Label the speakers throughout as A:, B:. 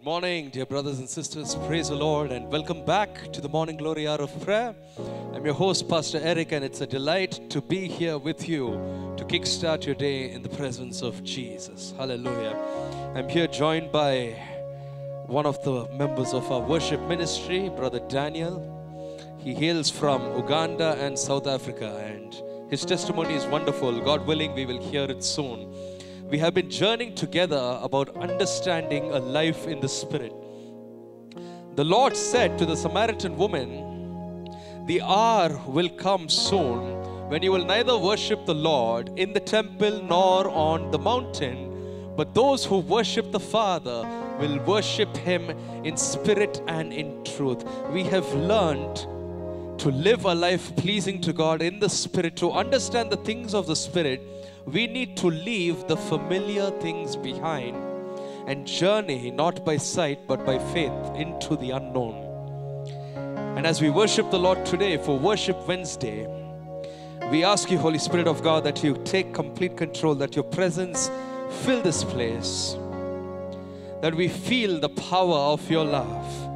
A: Good morning, dear brothers and sisters. Praise the Lord and welcome back to the Morning Glory Hour of Prayer. I'm your host, Pastor Eric, and it's a delight to be here with you to kickstart your day in the presence of Jesus. Hallelujah. I'm here joined by one of the members of our worship ministry, Brother Daniel. He hails from Uganda and South Africa, and his testimony is wonderful. God willing, we will hear it soon. We have been journeying together about understanding a life in the Spirit. The Lord said to the Samaritan woman, The hour will come soon when you will neither worship the Lord in the temple nor on the mountain, but those who worship the Father will worship Him in spirit and in truth. We have learned to live a life pleasing to God in the Spirit, to understand the things of the Spirit, we need to leave the familiar things behind and journey not by sight but by faith into the unknown. And as we worship the Lord today for Worship Wednesday, we ask you, Holy Spirit of God, that you take complete control, that your presence fill this place, that we feel the power of your love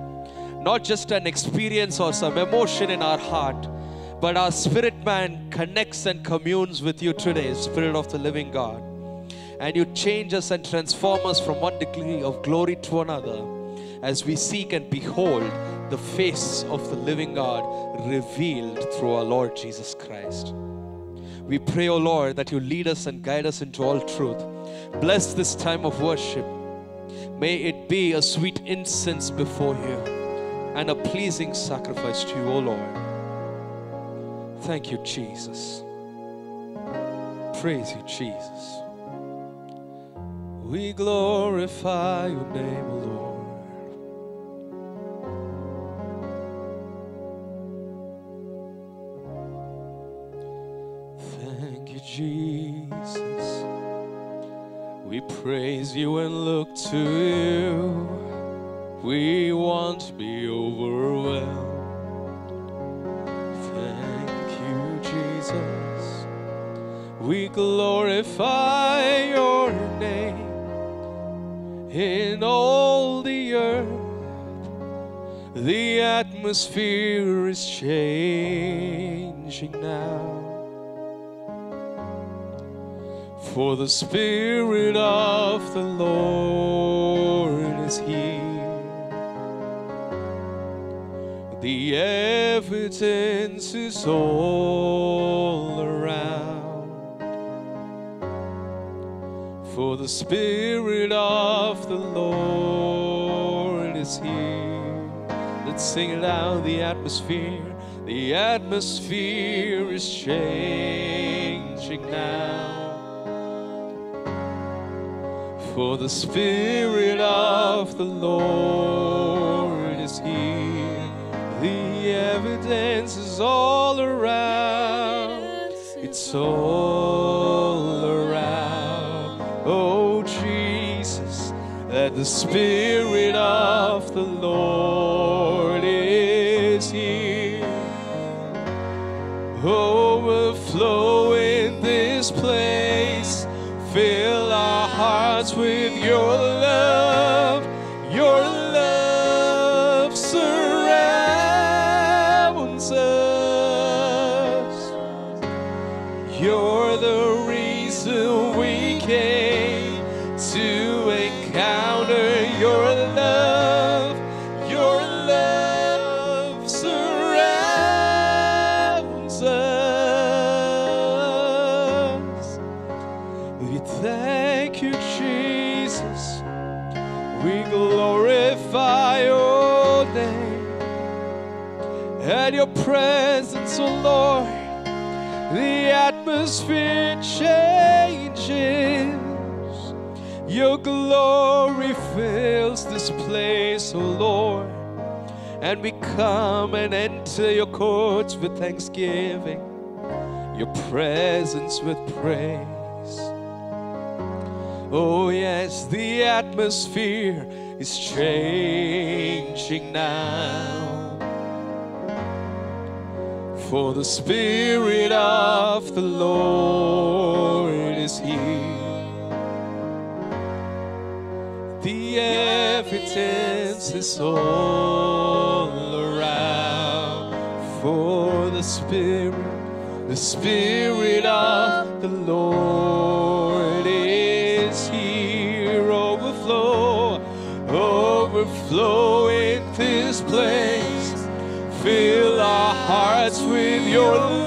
A: not just an experience or some emotion in our heart, but our spirit man connects and communes with you today, Spirit of the living God. And you change us and transform us from one degree of glory to another as we seek and behold the face of the living God revealed through our Lord Jesus Christ. We pray, O Lord, that you lead us and guide us into all truth. Bless this time of worship. May it be a sweet incense before you and a pleasing sacrifice to you, O Lord. Thank you, Jesus. Praise you, Jesus. We glorify your name, O Lord. Thank you, Jesus. We praise you and look to you. We won't be overwhelmed. Thank you, Jesus. We glorify your name in all the earth. The atmosphere is changing now. For the Spirit of the Lord is here. The evidence is all around. For the Spirit of the Lord is here. Let's sing it out. The atmosphere, the atmosphere is changing now. For the Spirit of the Lord is here. Evidence is all around. It's all around. Oh, Jesus, that the Spirit of the Lord is here. Overflow in this place. Fill our hearts with your love. Presence, oh Lord. The atmosphere changes. Your glory fills this place, oh Lord. And we come and enter your courts with thanksgiving, your presence with praise. Oh, yes, the atmosphere is changing now. For the Spirit of the Lord is here. The evidence is all around. For the Spirit, the Spirit of the Lord is here. Overflow, overflow with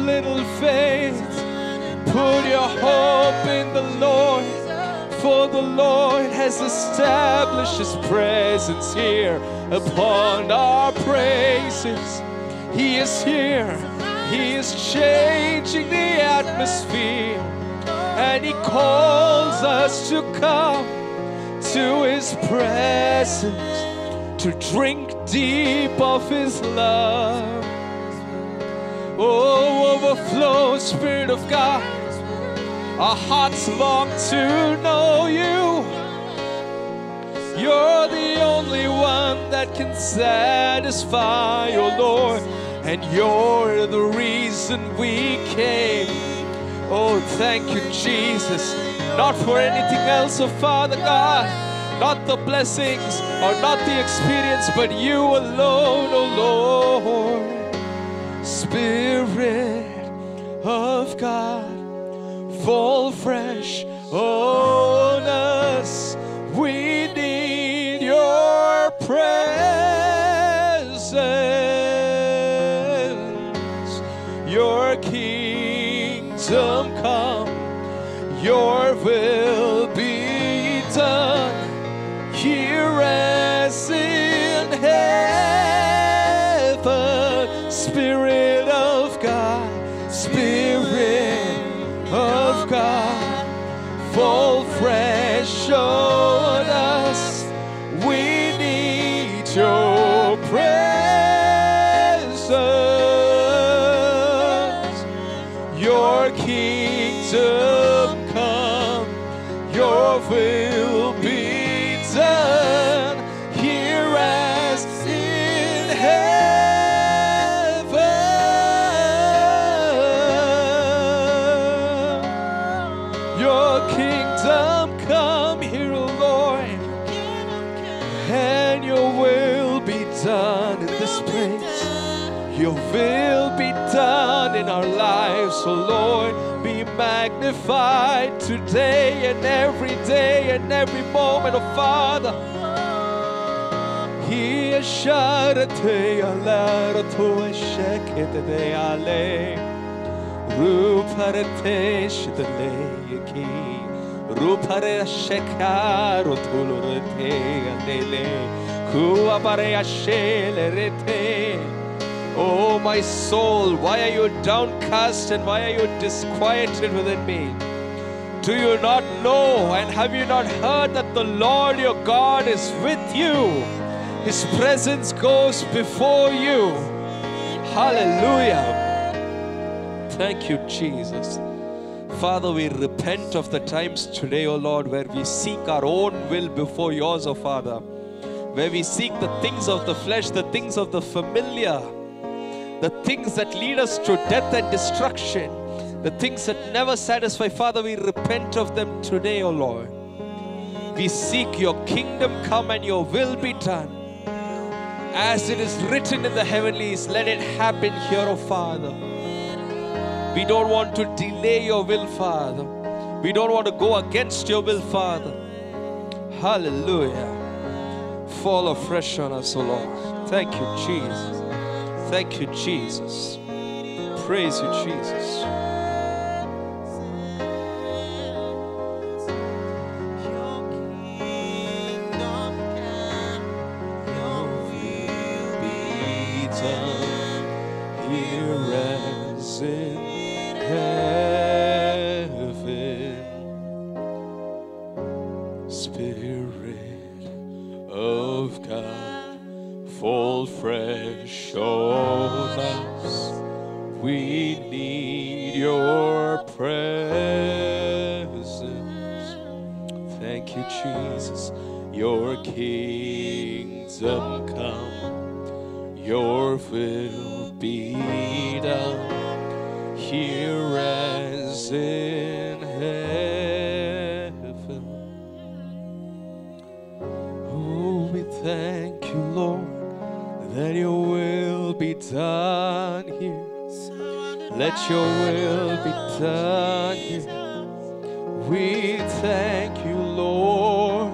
A: little faith, put your hope in the Lord, for the Lord has established his presence here upon our praises. He is here, he is changing the atmosphere, and he calls us to come to his presence to drink deep of his love. Oh, overflow, Spirit of God. Our hearts long to know you. You're the only one that can satisfy, oh Lord. And you're the reason we came. Oh, thank you, Jesus. Not for anything else, oh Father God. Not the blessings or not the experience, but you alone, oh Lord. Spirit of God, fall fresh on us. We need your presence, your will be done here as in heaven. Your kingdom come here, Lord, and your will be done in this place. Your will be done in our lives, O Lord. Be magnified today and every day and every moment, O Father. He sharate alara to shekete de ale ruparate shidale yaki rupare shekaro tulurate andele kuabare ashele rete Oh, my soul, why are you downcast and why are you disquieted within me? Do you not know and have you not heard that the Lord your God is with you? His presence goes before you. Hallelujah. Thank you, Jesus. Father, we repent of the times today, O Lord, where we seek our own will before yours, O Father. Where we seek the things of the flesh, the things of the familiar, the things that lead us to death and destruction, the things that never satisfy. Father, we repent of them today, O Lord. We seek your kingdom come and your will be done. As it is written in the heavenlies, let it happen here, O Father. We don't want to delay your will, Father. We don't want to go against your will, Father. Hallelujah. Fall afresh on us, O Lord. Thank you, Jesus. Thank you, Jesus. Praise you, Jesus. Done here. Let your will be done here. We thank you, Lord.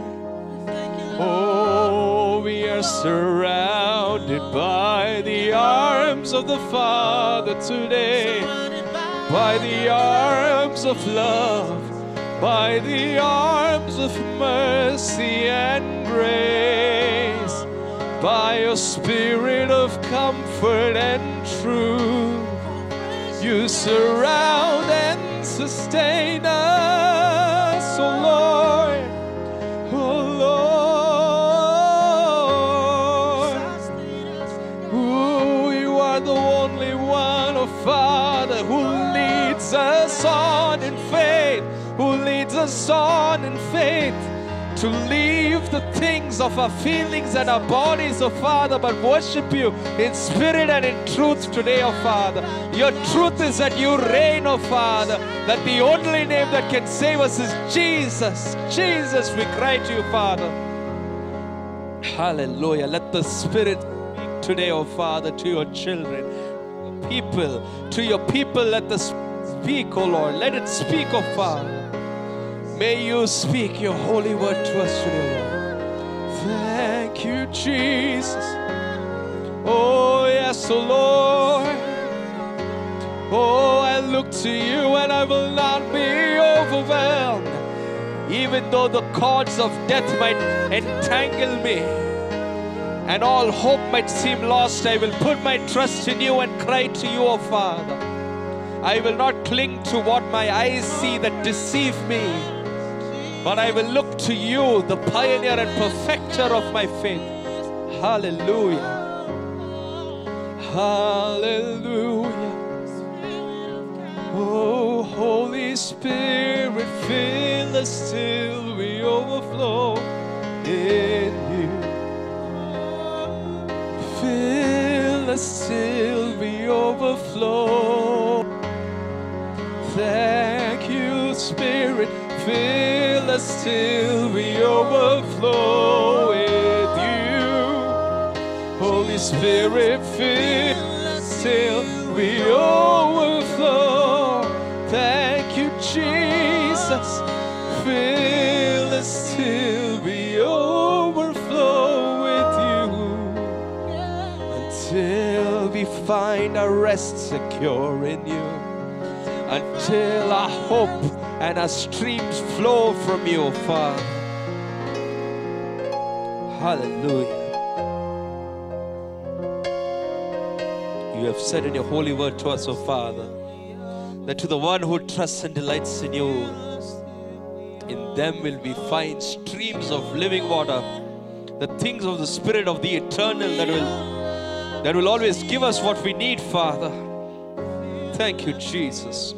A: Oh, we are surrounded by the arms of the Father today, by the arms of love, by the arms of mercy and grace, by your spirit of comfort and truth. You surround and sustain us, oh Lord. Oh Lord, Ooh, you are the only one, oh Father, who leads us on in faith, who leads us on in faith to leave the things of our feelings and our bodies, oh Father, but worship you in spirit and in truth today, oh Father. Your truth is that you reign, oh Father, that the only name that can save us is Jesus. Jesus, we cry to you, Father. Hallelujah. Let the Spirit speak today, oh Father, to your children, your people, to your people. Let the speak, oh Lord. Let it speak, oh Father. May you speak your holy word to us today, Lord. Thank you, Jesus. Oh, yes, oh Lord. Oh, I look to you and I will not be overwhelmed. Even though the cords of death might entangle me and all hope might seem lost, I will put my trust in you and cry to you, O Father. I will not cling to what my eyes see that deceive me, but I will look to you, the pioneer and perfecter of my faith. Hallelujah. Hallelujah. Oh, Holy Spirit, fill us till we overflow in you. Fill us till we overflow. Thank. Fill us till we overflow with you. Holy Spirit, fill us till we overflow. Thank you, Jesus. Fill us till we overflow with you until we find our rest secure in you, until our hope and our streams flow from you, Father. Hallelujah. You have said in your holy word to us, O Father, that to the one who trusts and delights in you, in them will we find streams of living water, the things of the Spirit of the eternal that will that will always give us what we need, Father. Thank you, Jesus.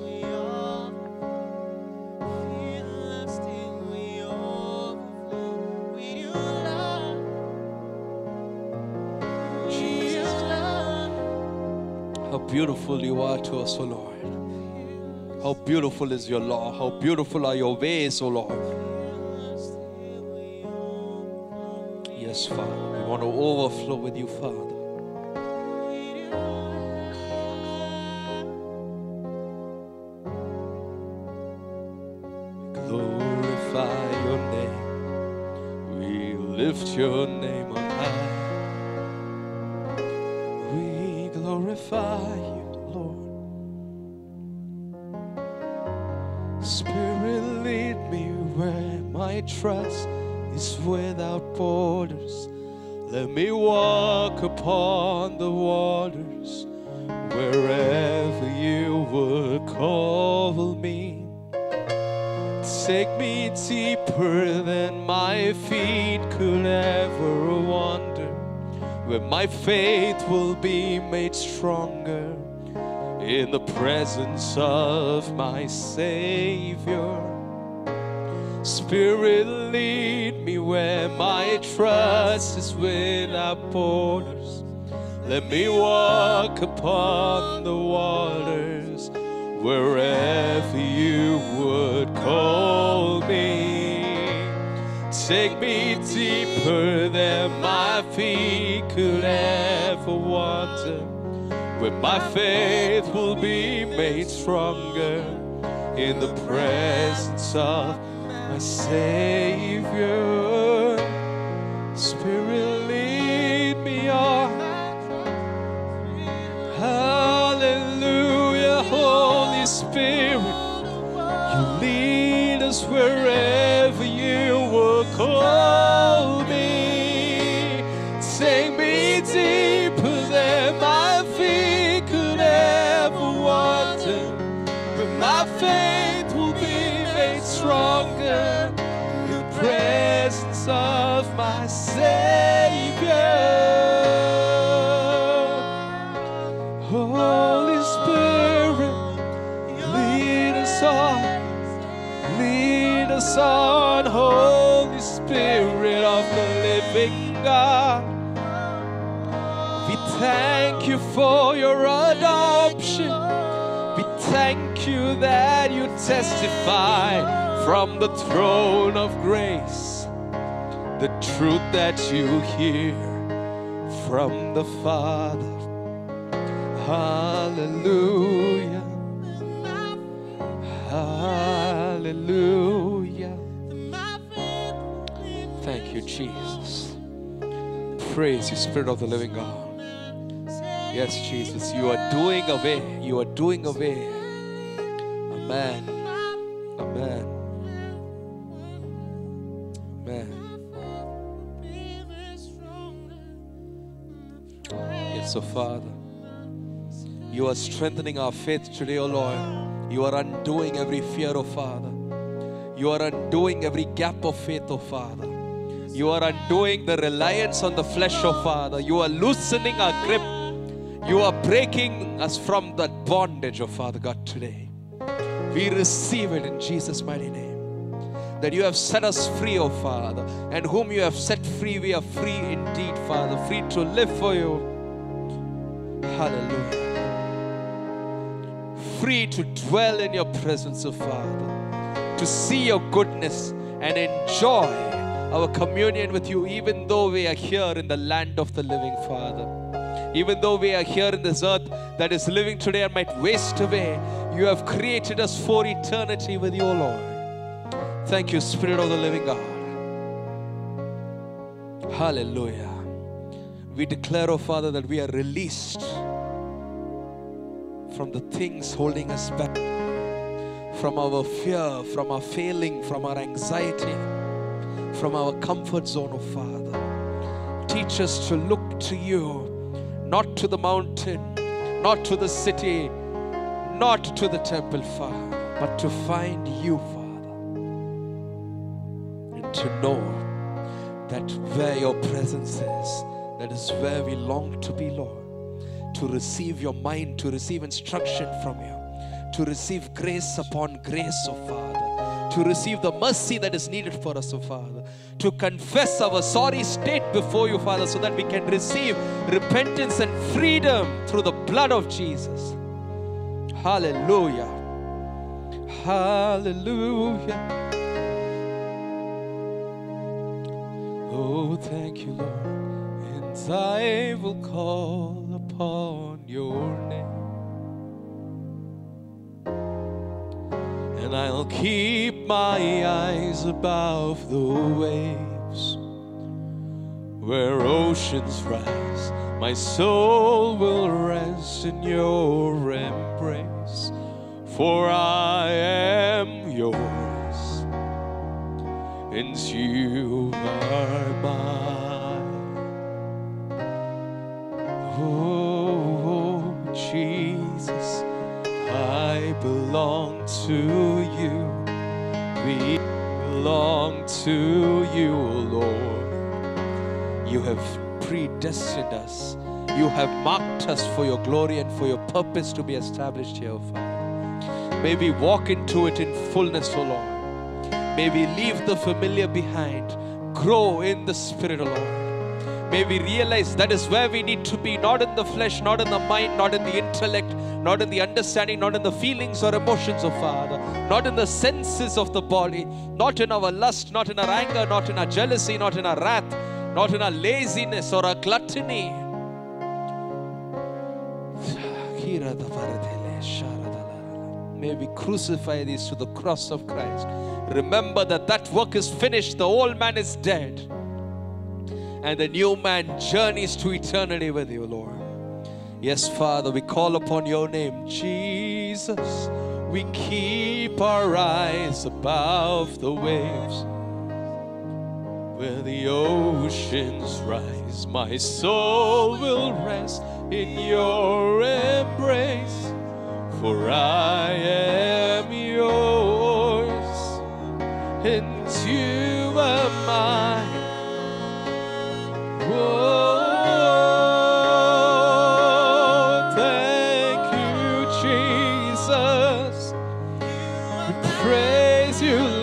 A: How beautiful you are to us, O Lord. How beautiful is your law. How beautiful are your ways, O Lord. Yes, Father. We want to overflow with you, Father. Upon the waters wherever you would call me. Take me deeper than my feet could ever wander, where my faith will be made stronger in the presence of my Savior. Spirit, lead me where my trust is without borders. Let me walk upon the waters wherever you would call me. Take me deeper than my feet could ever wander, where my faith will be made stronger in the presence of my Savior. Spirit, lead me on. Hallelujah, Holy Spirit. You lead us wherever testify from the throne of grace the truth that you hear from the Father. Hallelujah. Hallelujah. Thank you, Jesus. Praise you, Spirit of the living God. Yes, Jesus, you are doing away. You are doing away. Amen. Amen. So Father, you are strengthening our faith today, O Lord. You are undoing every fear, O Father. You are undoing every gap of faith, O Father. You are undoing the reliance on the flesh, O Father. You are loosening our grip. You are breaking us from that bondage, O Father God, today. We receive it in Jesus' mighty name. That you have set us free, O Father, and whom you have set free, we are free indeed, Father, free to live for you. Hallelujah. Free to dwell in your presence, O Father, to see your goodness and enjoy our communion with you, even though we are here in the land of the living, Father. Even though we are here in this earth that is living today and might waste away, you have created us for eternity with you, O Lord. Thank you, Spirit of the living God. Hallelujah. We declare, O Father, that we are released from the things holding us back, from our fear, from our failing, from our anxiety, from our comfort zone, O Father. Teach us to look to you, not to the mountain, not to the city, not to the temple, Father, but to find you, Father and to know that where your presence is, that is where we long to be, Lord. To receive your mind, to receive instruction from you, to receive grace upon grace, oh Father, to receive the mercy that is needed for us, oh Father, to confess our sorry state before you, Father, so that we can receive repentance and freedom through the blood of Jesus. Hallelujah. Hallelujah. Oh, thank you, Lord. I will call upon your name. And I'll keep my eyes above the waves. where oceans rise. My soul will rest in your embrace, for I am yours, and you are mine. Oh, Jesus, I belong to you. We belong to you, Lord. You have predestined us. You have marked us for your glory and for your purpose to be established here, O Father. May we walk into it in fullness, O Lord. May we leave the familiar behind, grow in the Spirit, O Lord. May we realize that is where we need to be, not in the flesh, not in the mind, not in the intellect, not in the understanding, not in the feelings or emotions of Father, not in the senses of the body, not in our lust, not in our anger, not in our jealousy, not in our wrath, not in our laziness or our gluttony. May we crucify these to the cross of Christ. Remember that that work is finished, the old man is dead, and the new man journeys to eternity with you, Lord. Yes, Father, we call upon your name, Jesus. We keep our eyes above the waves where the oceans rise. My soul will rest in your embrace, for I am yours, and you are mine. Praise you,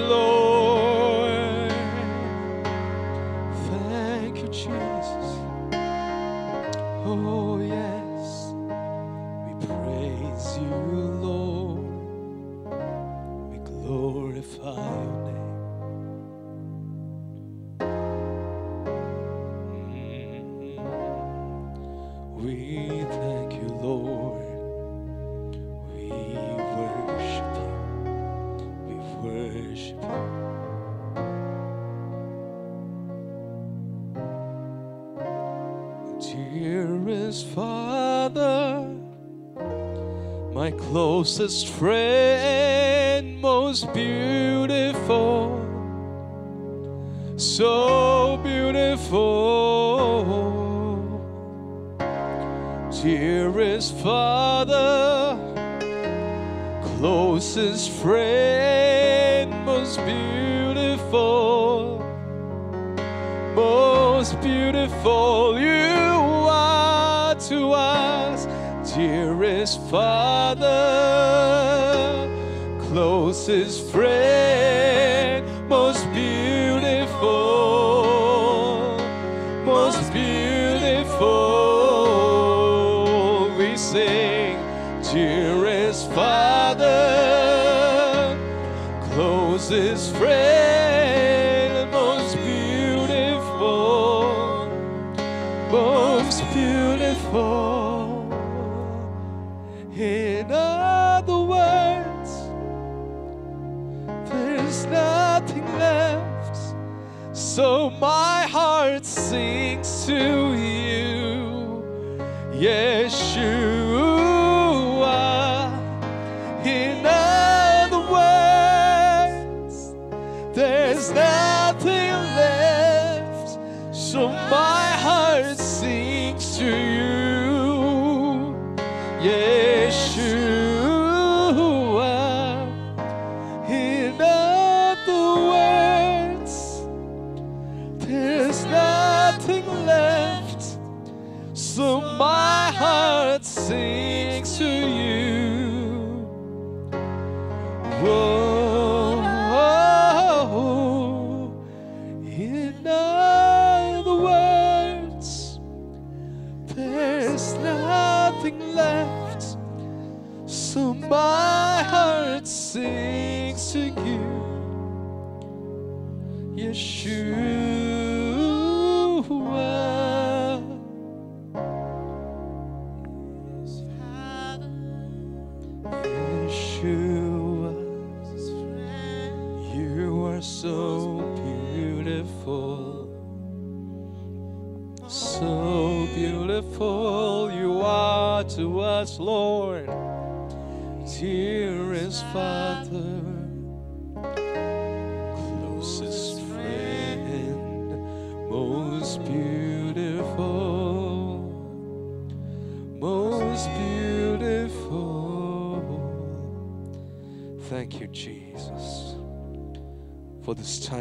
A: closest friend, most beautiful, so beautiful. Dearest Father, closest friend, most beautiful, most beautiful you are to us, dearest Father, closest friend, So my heart sings to you, Yeshua. So my heart sings to you, Yeshua.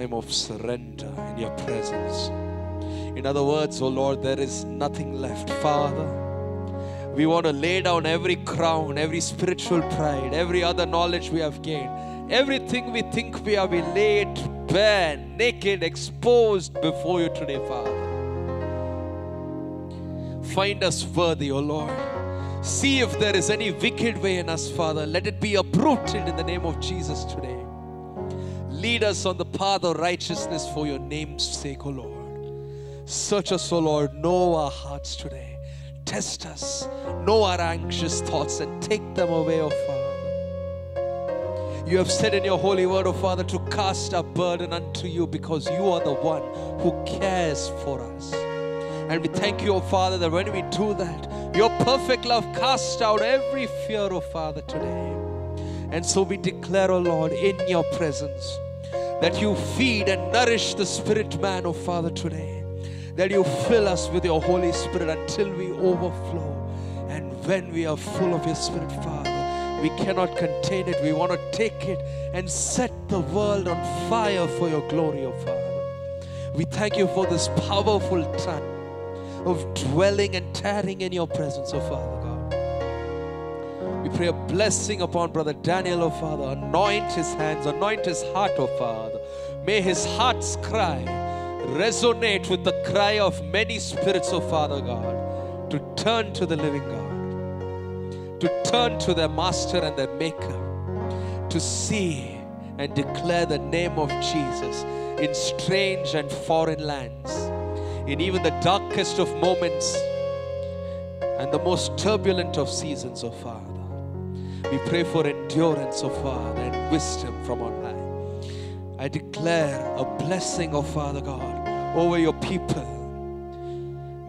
A: Time of surrender in your presence. In other words, oh Lord, there is nothing left, Father. We want to lay down every crown, every spiritual pride, every other knowledge we have gained, everything we think we have been laid bare, naked, exposed before you today, Father. Find us worthy, O Lord. See if there is any wicked way in us, Father. Let it be uprooted in the name of Jesus today. Lead us on the path of righteousness for your name's sake, O Lord. Search us, O Lord. Know our hearts today. Test us. Know our anxious thoughts and take them away, O Father. You have said in your holy word, O Father, to cast our burden unto you because you are the one who cares for us. And we thank you, O Father, that when we do that, your perfect love casts out every fear, O Father, today. And so we declare, O Lord, in your presence, that you feed and nourish the spirit man, O Father, today. That you fill us with your Holy Spirit until we overflow. And when we are full of your Spirit, Father, we cannot contain it. We want to take it and set the world on fire for your glory, O Father. We thank you for this powerful time of dwelling and tarrying in your presence, O Father God. We pray a blessing upon Brother Daniel, O Father. Anoint his hands, anoint his heart, O Father. May his heart's cry resonate with the cry of many spirits, O Father God, to turn to the living God, to turn to their Master and their Maker, to see and declare the name of Jesus in strange and foreign lands, in even the darkest of moments and the most turbulent of seasons, O Father. We pray for endurance, O Father, and wisdom from on high. I declare a blessing, O Father God, over your people.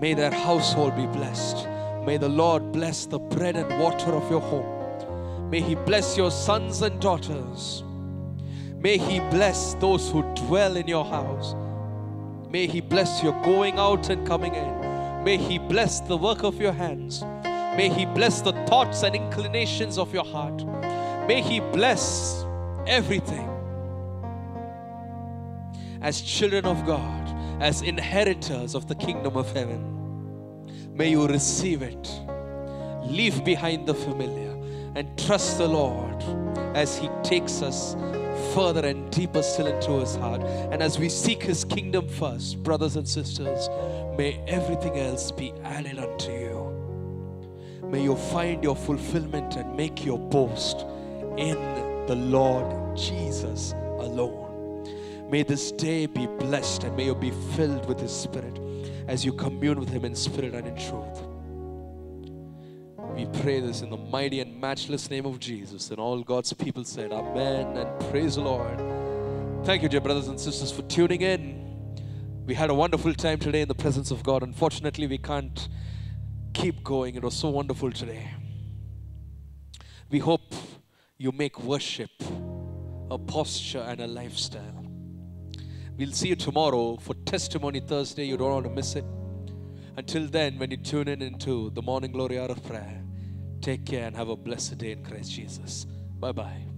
A: May their household be blessed. May the Lord bless the bread and water of your home. May He bless your sons and daughters. May He bless those who dwell in your house. May He bless your going out and coming in. May He bless the work of your hands. May He bless the thoughts and inclinations of your heart. May He bless everything. As children of God, as inheritors of the kingdom of heaven, may you receive it. Leave behind the familiar and trust the Lord as He takes us further and deeper still into His heart. And as we seek His kingdom first, brothers and sisters, may everything else be added unto you. May you find your fulfillment and make your boast in the Lord Jesus alone. May this day be blessed and may you be filled with His Spirit as you commune with Him in spirit and in truth. We pray this in the mighty and matchless name of Jesus. And all God's people said, Amen and praise the Lord. Thank you, dear brothers and sisters, for tuning in. We had a wonderful time today in the presence of God. Unfortunately, we can't keep going. It was so wonderful today. We hope you make worship a posture and a lifestyle. We'll see you tomorrow for Testimony Thursday. You don't want to miss it. Until then, when you tune in into the morning glory hour of prayer, take care and have a blessed day in Christ Jesus. Bye bye.